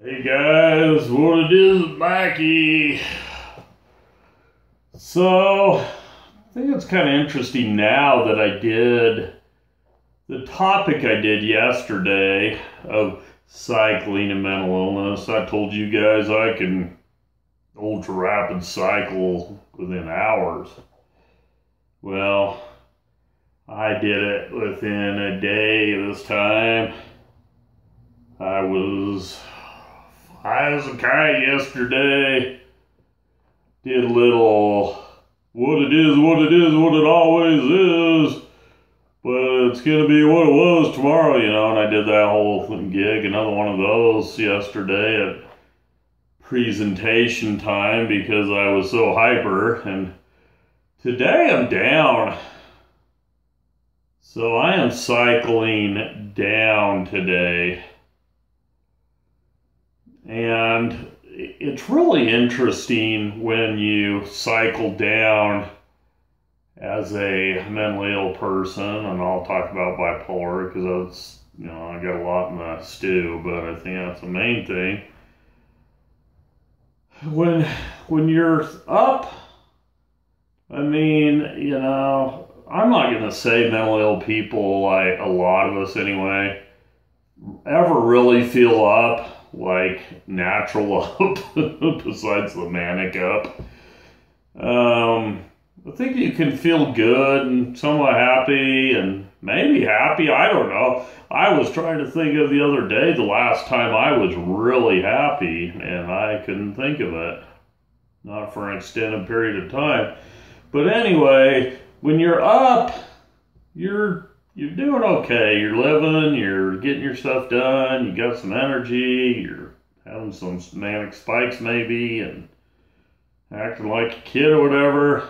Hey guys, what it is, Mikey. So, I think it's kind of interesting now that I did the topic I did yesterday of cycling and mental illness. I told you guys I can ultra rapid cycle within hours. Well, I did it within a day this time. I was kite yesterday. Did a little what it is, what it is, what it always is. But it's gonna be what it was tomorrow, you know. And I did that whole gig, another one of those yesterday at presentation time because I was so hyper. And today I'm down. So I am cycling down today. And it's really interesting when you cycle down as a mentally ill person, and I'll talk about bipolar because that's, you know, I got a lot in the stew, but I think that's the main thing. When, when you're up, I mean, you know, I'm not going to say mentally ill people, like a lot of us anyway, ever really feel up like natural up besides the manic up. Um, I think you can feel good and somewhat happy and maybe happy. I don't know. I was trying to think of the other day the last time I was really happy and I couldn't think of it. Not for an extended period of time. But anyway, when you're up, you're you're doing okay. You're living, you're getting your stuff done, you got some energy, you're having some manic spikes maybe, and acting like a kid or whatever.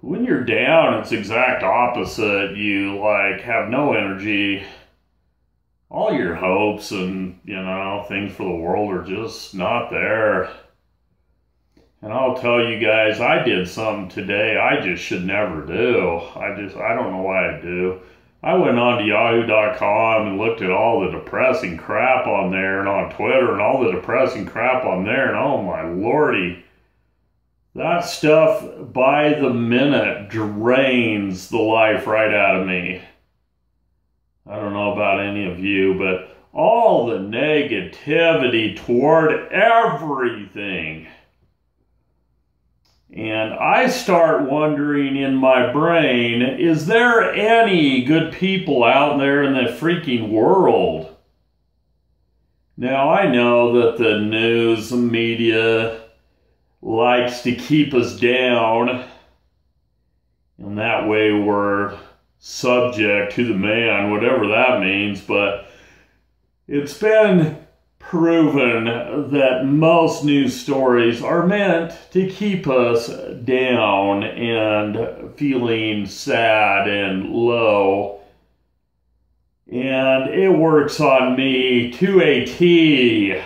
But when you're down, it's exact opposite. You like have no energy. All your hopes and, you know, things for the world are just not there. And I'll tell you guys, I did something today I just should never do. I just, I don't know why I do. I went on to yahoo.com and looked at all the depressing crap on there and on Twitter and all the depressing crap on there. And oh my lordy, that stuff by the minute drains the life right out of me. I don't know about any of you, but all the negativity toward everything and I start wondering in my brain is there any good people out there in the freaking world? Now, I know that the news media likes to keep us down, and that way we're subject to the man, whatever that means, but it's been proven that most news stories are meant to keep us down and feeling sad and low. And it works on me to a T.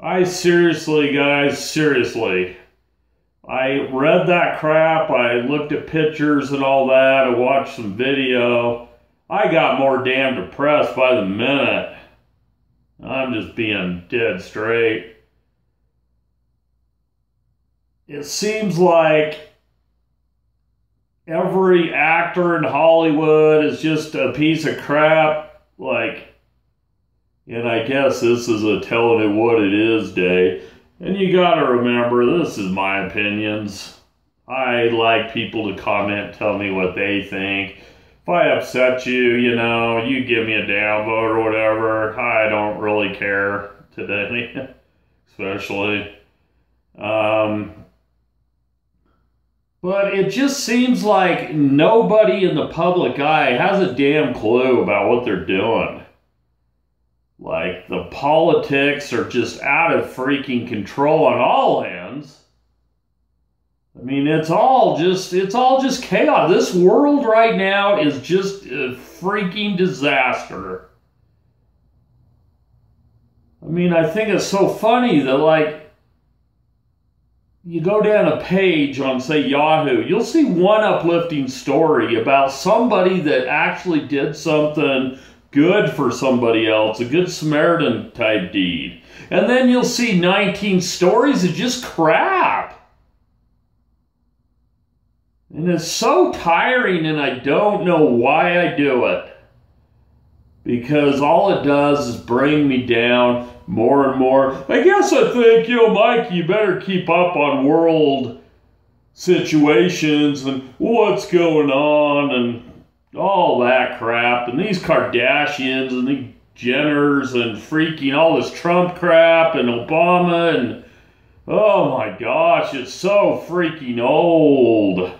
I seriously, guys, seriously. I read that crap, I looked at pictures and all that, I watched some video. I got more damn depressed by the minute. I'm just being dead straight. It seems like every actor in Hollywood is just a piece of crap. Like, and I guess this is a telling it what it is day. And you gotta remember, this is my opinions. I like people to comment, tell me what they think if I upset you, you know, you give me a downvote or whatever. I don't really care today, especially. Um, but it just seems like nobody in the public eye has a damn clue about what they're doing. Like, the politics are just out of freaking control on all ends. I mean, it's all just it's all just chaos. This world right now is just a freaking disaster. I mean, I think it's so funny that like you go down a page on say Yahoo, you'll see one uplifting story about somebody that actually did something good for somebody else, a good Samaritan type deed. And then you'll see 19 stories of just crap. And it's so tiring, and I don't know why I do it. Because all it does is bring me down more and more. I guess I think, you know, Mike, you better keep up on world situations and what's going on and all that crap. And these Kardashians and the Jenners and freaking all this Trump crap and Obama and oh my gosh, it's so freaking old.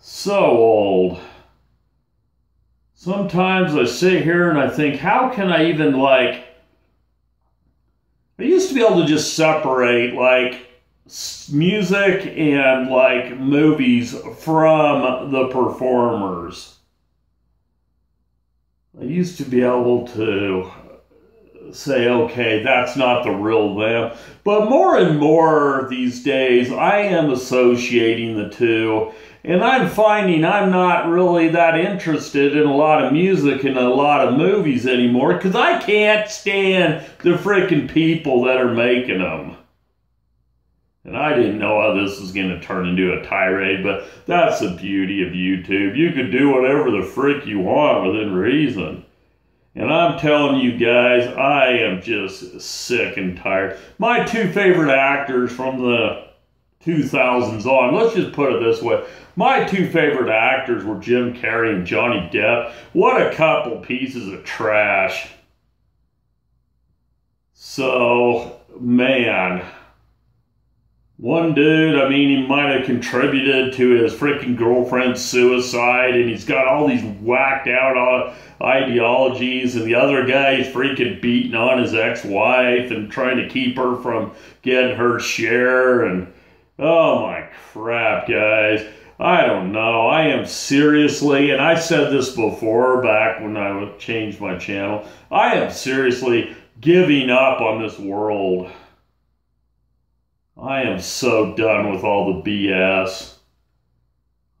So old. Sometimes I sit here and I think, how can I even like. I used to be able to just separate like music and like movies from the performers. I used to be able to say, okay, that's not the real them. But more and more these days, I am associating the two. And I'm finding I'm not really that interested in a lot of music and a lot of movies anymore because I can't stand the freaking people that are making them. And I didn't know how this was going to turn into a tirade, but that's the beauty of YouTube. You could do whatever the frick you want within reason. And I'm telling you guys, I am just sick and tired. My two favorite actors from the 2000s on, let's just put it this way. My two favorite actors were Jim Carrey and Johnny Depp. What a couple pieces of trash. So, man. One dude, I mean, he might have contributed to his freaking girlfriend's suicide, and he's got all these whacked out uh, ideologies, and the other guy is freaking beating on his ex wife and trying to keep her from getting her share. And oh my crap, guys. I don't know. I am seriously, and I said this before back when I changed my channel, I am seriously giving up on this world. I am so done with all the BS.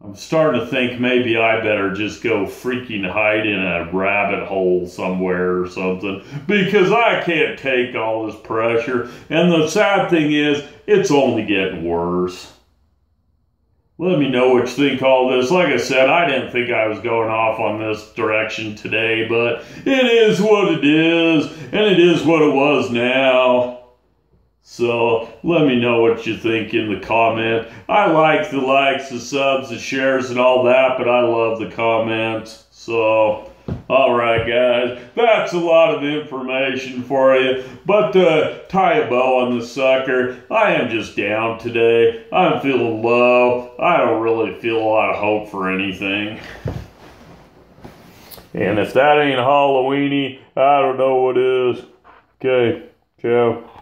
I'm starting to think maybe I better just go freaking hide in a rabbit hole somewhere or something because I can't take all this pressure. And the sad thing is, it's only getting worse. Let me know what you think all this. Like I said, I didn't think I was going off on this direction today, but it is what it is, and it is what it was now. So let me know what you think in the comment. I like the likes, the subs, the shares, and all that, but I love the comments. So, all right, guys, that's a lot of information for you. But to tie a bow on the sucker, I am just down today. I'm feeling low. I don't really feel a lot of hope for anything. And if that ain't Halloweeny, I don't know what is. Okay, ciao.